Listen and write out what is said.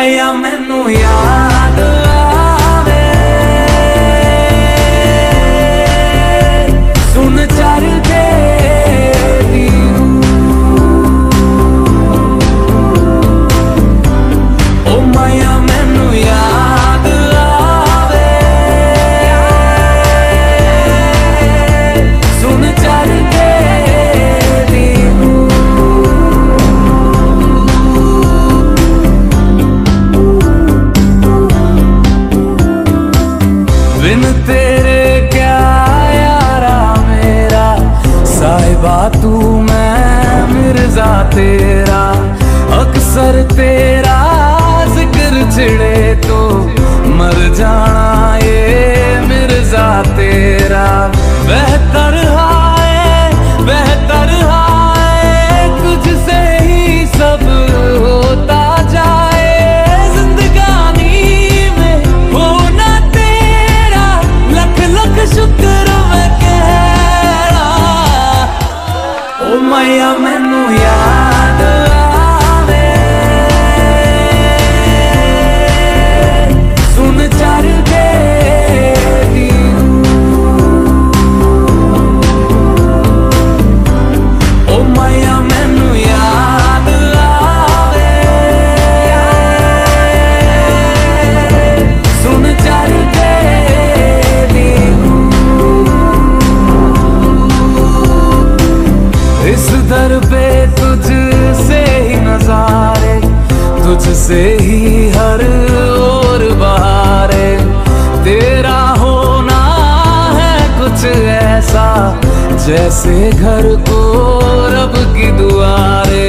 ਆਇਆ ਮੈਨੂੰ ਯਾਦ माया मैया मैनू याद आवे। सुन चल से ही हर और बाहर तेरा होना है कुछ ऐसा, जैसे घर को रब की दुआरे